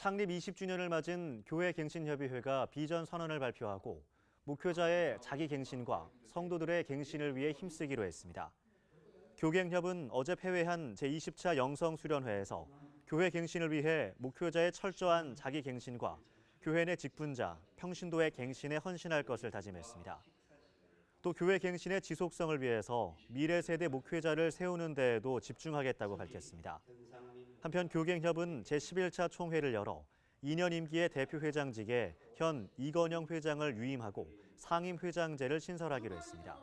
창립 20주년을 맞은 교회갱신협의회가 비전 선언을 발표하고 목회자의 자기 갱신과 성도들의 갱신을 위해 힘쓰기로 했습니다. 교갱협은 어제 폐회한 제20차 영성수련회에서 교회 갱신을 위해 목회자의 철저한 자기 갱신과 교회 내 직분자, 평신도의 갱신에 헌신할 것을 다짐했습니다. 또 교회 갱신의 지속성을 위해서 미래 세대 목회자를 세우는 데에도 집중하겠다고 밝혔습니다. 한편 교갱협은 제11차 총회를 열어 2년 임기의 대표회장직에 현 이건영 회장을 유임하고 상임 회장제를 신설하기로 했습니다.